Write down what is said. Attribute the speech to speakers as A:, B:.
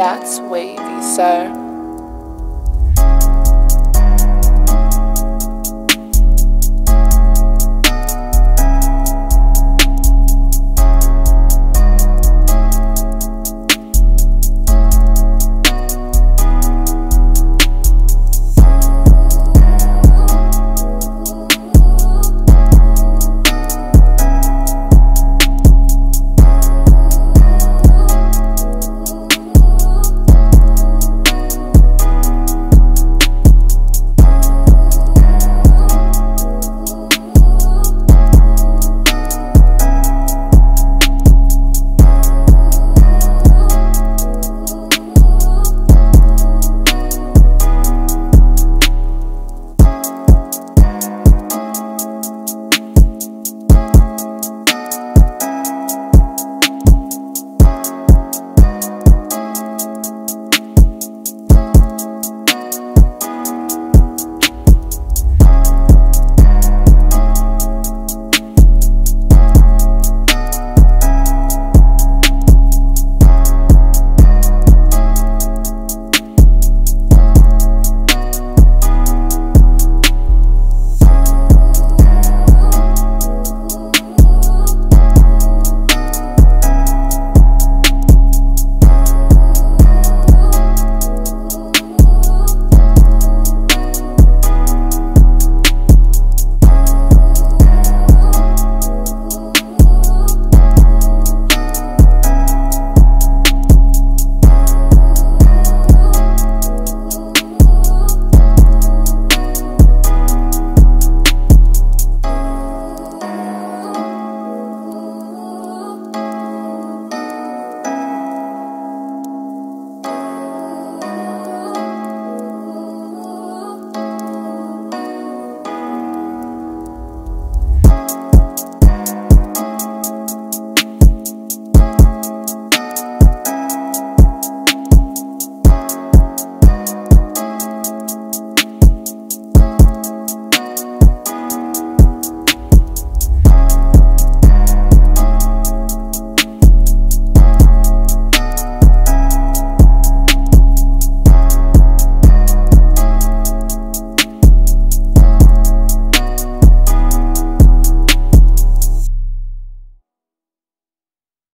A: That's wavy, sir.